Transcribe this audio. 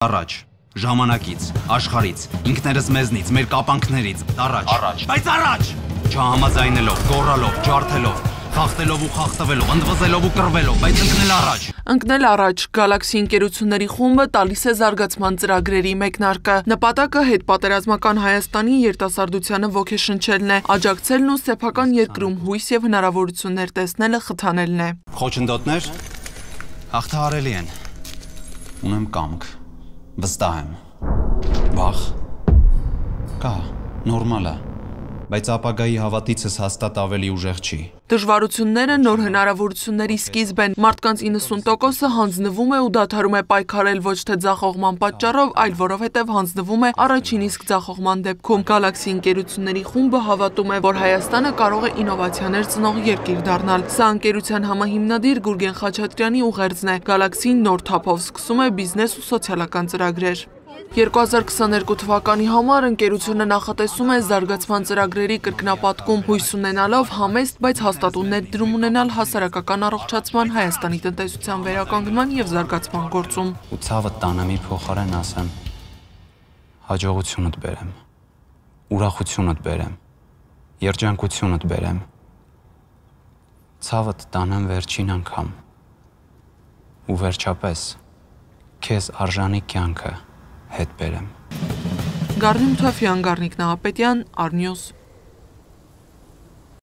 Առաջ. Ժամանակից, աշխարից, ինքներս մեզնից, մեր կապանքներից, առաջ։ Առաջ։ Բայց առաջ։ Չհամաձայնելով, գոռալով, ջարդելով, խախտելով ու խախտվելով, ընդվզելով ու կռվելով, բայց ընկնել առաջ։ Ընկնել առաջ. Galaxy ընկերությունների խումբը տալիս է զարգացման ծրագրերի մեկնարկը։ Նպատակը հետ պատերազմական Հայաստանի երիտասարդությանը ոգեշնչելն է, աջակցելն ու սեփական երկրում հույս եւ հնարավորություններ տեսնելը խթանելն է։ Խոչընդոտներ հաղթահարելի են։ Ունեմ կամք, Bis dahin. Wach. Ka. Normaler. Բայց ապագայի հավատիցս հաստատ ավելի ուժեղ չի։ Դժվարությունները նոր հնարավորությունների սկիզբ են։ Մարդկանց 90%-ը հանձնվում է ու դադարում է պայքարել ոչ թե ձախողման պատճառով, այլ որովհետև հանձնվում է առաջին իսկ ձախողման դեպքում։ Galaxy ընկերությունների խումբը հավատում է, որ Հայաստանը կարող է ինովացիաներ ծնող երկիր դառնալ։ Սա ընկերության համահիմնադիր Գուրգեն Խաչատրյանի ուղերձն է։ Galaxy-ն նոր թափով սկսում է բիզնես ու սոցիալական ծրագրեր։ 2022 թվականի համար ընկերությունը նախատեսում է զարգացման ծրագրերի կրկնապատկում հույս ունենալով համեստ, բայց հաստատուն ներդրում ունենալ հասարակական առողջացման Հայաստանի տնտեսության վերականգնման եւ զարգացման գործում։ Ու ցավը տանեմ իր փոխարեն ասեմ. հաջողությունդ բերեմ, ուրախությունդ բերեմ, երջանկությունդ բերեմ։ Ցավը տանեմ վերջին անգամ։ Ու վերջապես քեզ արժանի կյանքը հետ բերեմ։ Գառնի Մթոֆյան, Գառնիկ Նահապետյան, Արնյուս